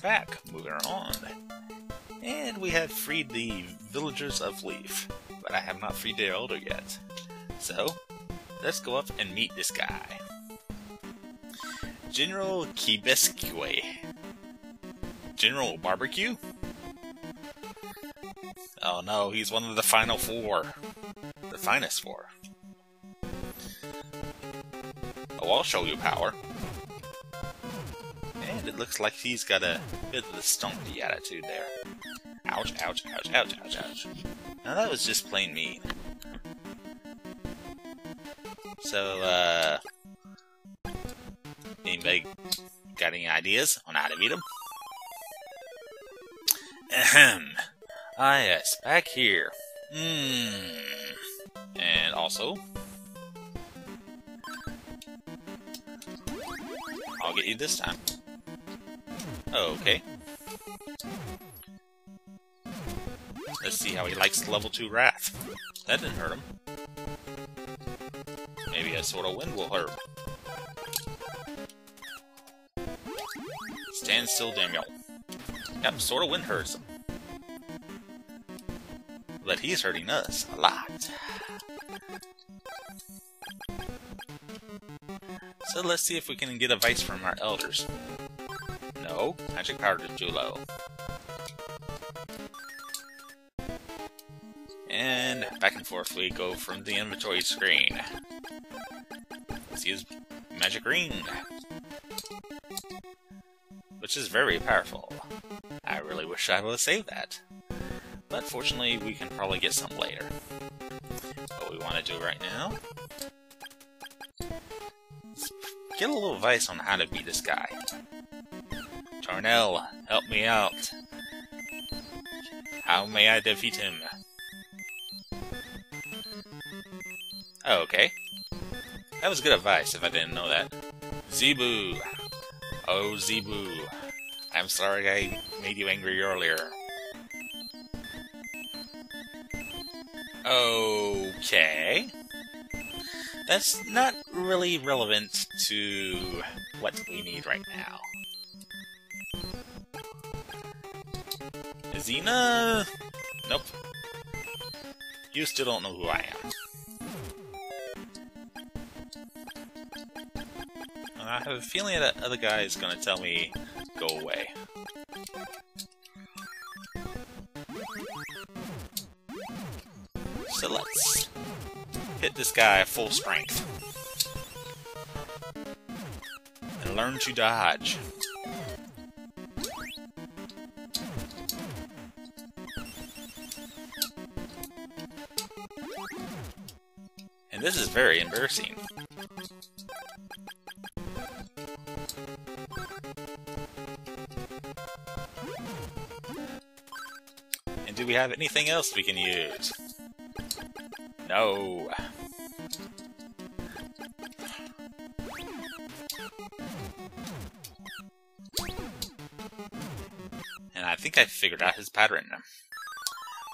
back. Moving on. And we have freed the villagers of Leaf, but I have not freed their elder yet. So, let's go up and meet this guy. General Kelbesque. General Barbecue? Oh no, he's one of the final four. The finest four. Oh, I'll show you power. And it looks like he's got a bit of a stumpy attitude there. Ouch, ouch, ouch, ouch, ouch, ouch. Now that was just plain mean. So, uh... Anybody got any ideas on how to beat him? Ahem. Ah yes, back here. Hmm. And also... I'll get you this time. Oh, okay. Let's see how he likes level 2 Wrath. That didn't hurt him. Maybe a Sword of Wind will hurt him. Stand still, Daniel. Yep, Sword of Wind hurts him. But he's hurting us a lot. So let's see if we can get advice from our elders. No, magic power is too low. And back and forth we go from the inventory screen. Let's use magic ring. Which is very powerful. I really wish I would have saved that. But fortunately, we can probably get some later. What we want to do right now... Get a little advice on how to beat this guy. Tornel, help me out. How may I defeat him? Oh, okay. That was good advice if I didn't know that. Zebu! Oh, Zebu. I'm sorry I made you angry earlier. Okay. That's not really relevant to what we need right now. Xena? Nope. You still don't know who I am. I have a feeling that other guy is gonna tell me, go away. So let's hit this guy full strength. And learn to dodge. This is very embarrassing. And do we have anything else we can use? No. And I think I figured out his pattern.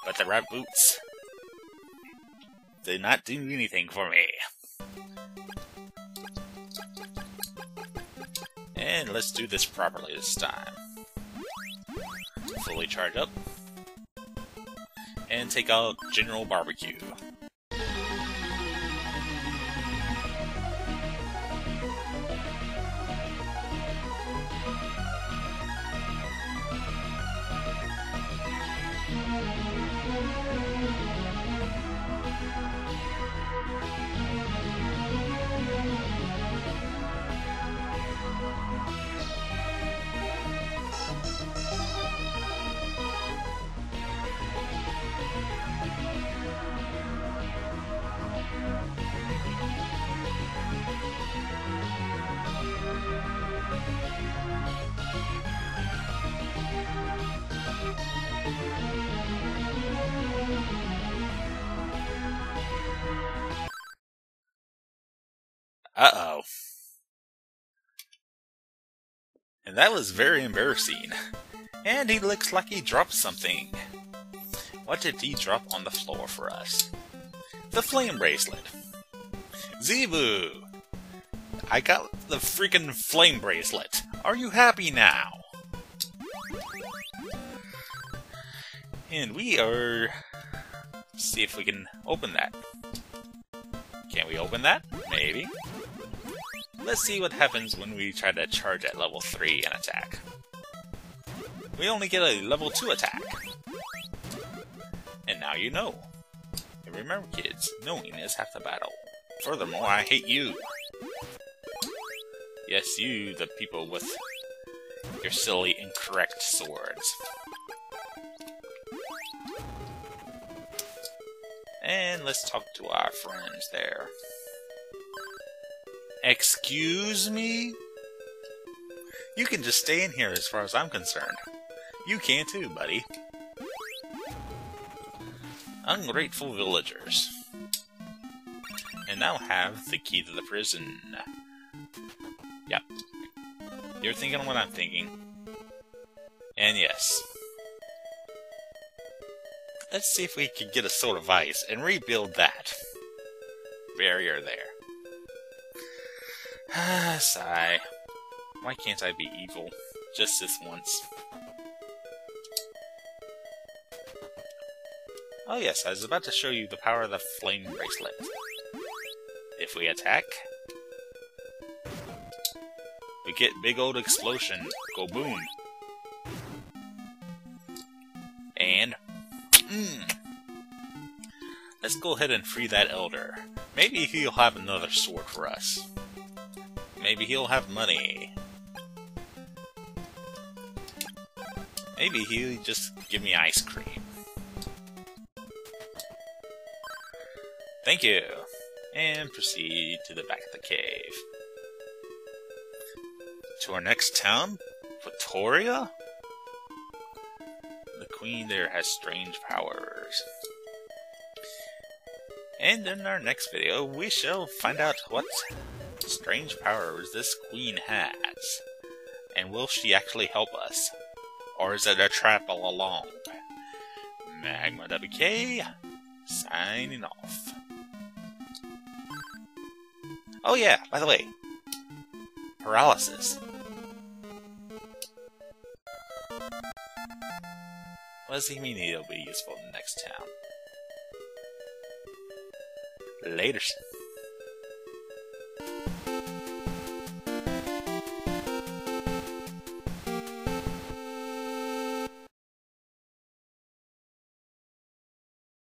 But the rat boots did not do anything for me. And let's do this properly this time. Fully charge up. And take out General Barbecue. Uh-oh. And that was very embarrassing. And he looks like he dropped something. What did he drop on the floor for us? The flame bracelet. Zebu! I got the freaking flame bracelet. Are you happy now? And we are... see if we can open that. Can we open that? Maybe. Let's see what happens when we try to charge at level 3 and attack. We only get a level 2 attack. And now you know. And remember kids, knowing is half the battle. Furthermore, I hate you. Yes, you, the people with your silly, incorrect swords. And let's talk to our friends there. Excuse me? You can just stay in here as far as I'm concerned. You can too, buddy. Ungrateful villagers. And now have the key to the prison. Yep. You're thinking what I'm thinking. And yes. Let's see if we can get a sword of ice and rebuild that barrier there. Ah, sigh. Why can't I be evil? Just this once. Oh yes, I was about to show you the power of the flame bracelet. If we attack, we get big old explosion. Go boom. And... Mm, let's go ahead and free that elder. Maybe he'll have another sword for us. Maybe he'll have money. Maybe he'll just give me ice cream. Thank you. And proceed to the back of the cave. To our next town? Vitoria? The queen there has strange powers. And in our next video, we shall find out what strange powers this queen has. And will she actually help us? Or is it a trap all along? Magma WK, signing off. Oh yeah, by the way, paralysis. What does he mean he'll be useful in the next town? Laters.